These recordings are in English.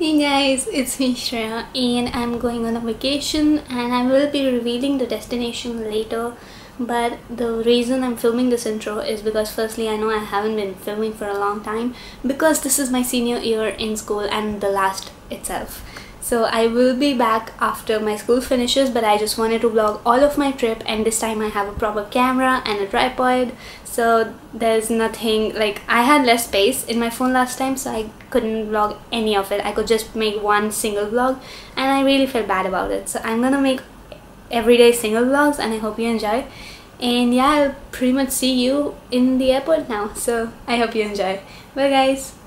Hey guys, it's me Shreya and I'm going on a vacation and I will be revealing the destination later but the reason I'm filming this intro is because firstly I know I haven't been filming for a long time because this is my senior year in school and the last itself. So I will be back after my school finishes but I just wanted to vlog all of my trip and this time I have a proper camera and a tripod. So there's nothing like I had less space in my phone last time so I couldn't vlog any of it. I could just make one single vlog and I really felt bad about it. So I'm gonna make everyday single vlogs and I hope you enjoy. And yeah I'll pretty much see you in the airport now. So I hope you enjoy. Bye guys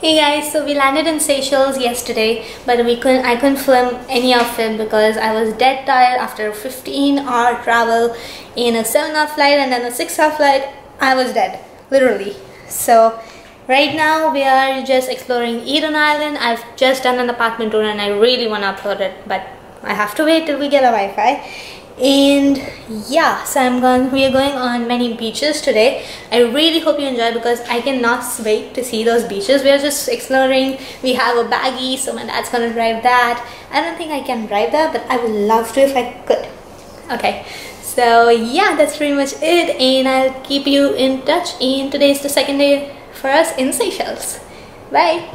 Hey guys, so we landed in Seychelles yesterday, but we couldn't. I couldn't film any of it because I was dead tired after a 15-hour travel in a seven-hour flight and then a six-hour flight. I was dead, literally. So right now we are just exploring Eden Island. I've just done an apartment tour and I really want to upload it, but I have to wait till we get a Wi-Fi and yeah so i'm going we are going on many beaches today. I really hope you enjoy because i cannot wait to see those beaches. We are just exploring. We have a baggy so my dad's gonna drive that. I don't think i can drive that but i would love to if i could. Okay so yeah that's pretty much it. And i'll keep you in touch. And today is the second day for us in seychelles. Bye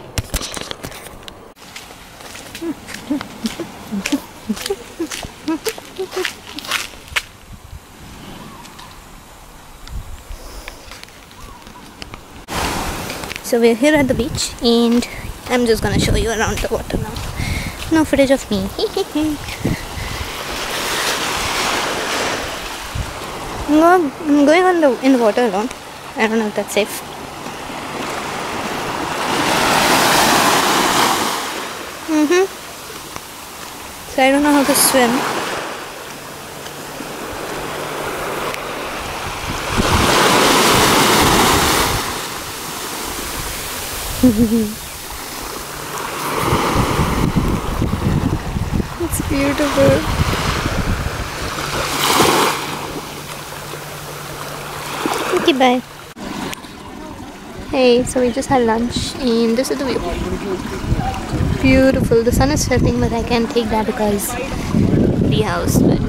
so we're here at the beach and I'm just gonna show you around the water now no footage of me. I'm going on the in the water alone. I don't know if that's safe. Mm-hmm. So I don't know how to swim it's beautiful. Okay, bye. Hey, so we just had lunch and this is the view. Beautiful. The sun is setting but I can't take that because the house. But,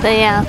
but yeah,